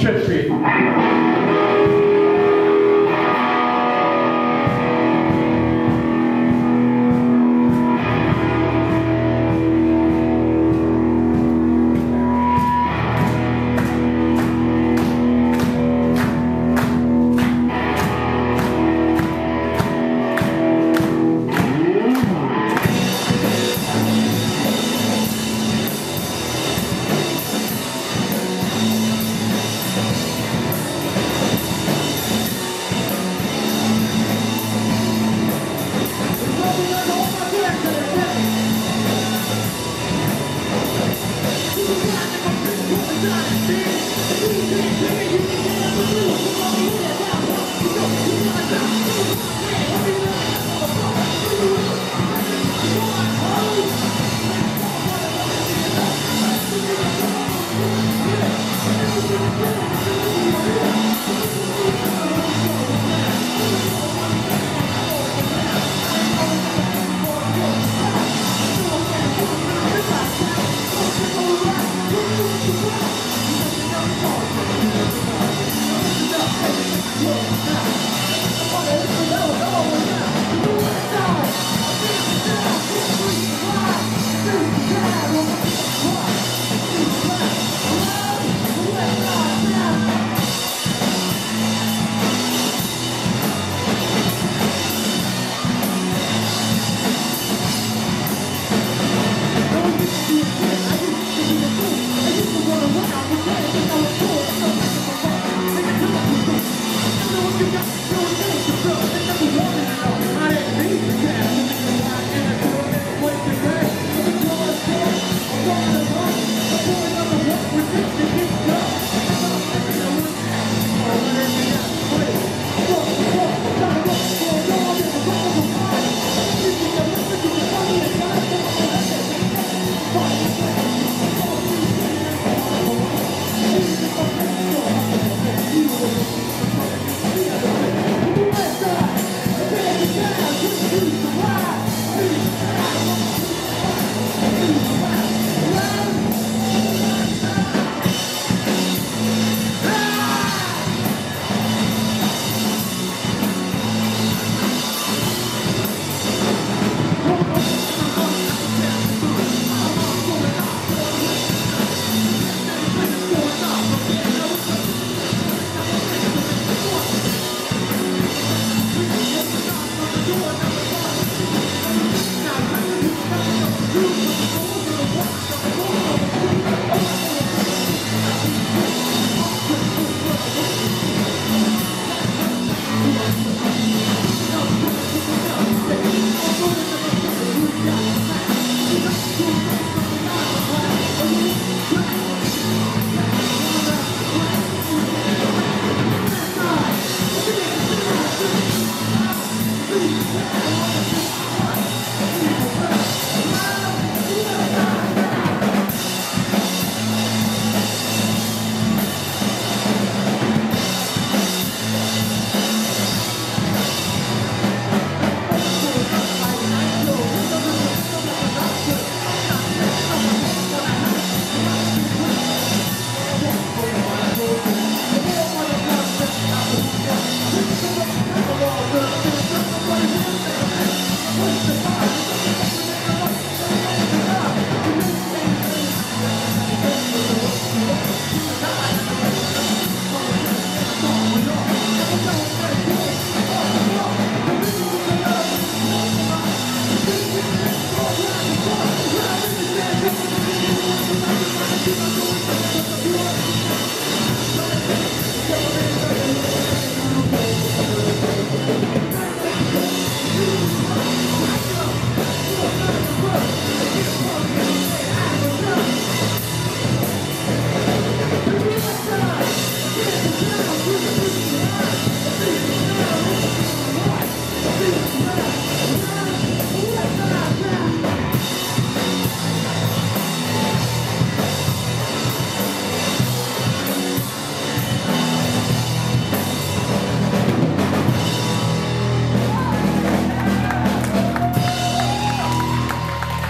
trip here.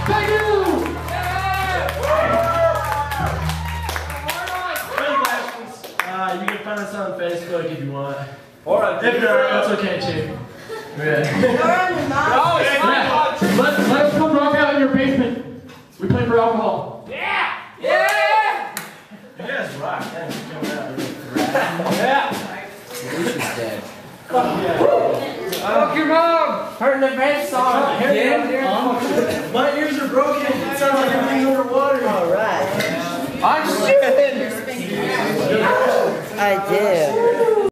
Thank you! Yeah. Any questions? Uh, you can find us on Facebook if you want. Or on If not, that's okay too. Yeah. yeah. Let, let us come rock out in your basement. We play for alcohol. Yeah! Yeah! Yes, rock. Yeah. for coming out. Yeah! Dead. Yeah. Fuck your mom! Hurting the bed song. Again? My ears are broken. It sounds like everything's underwater. All right. I'm shooting! I do.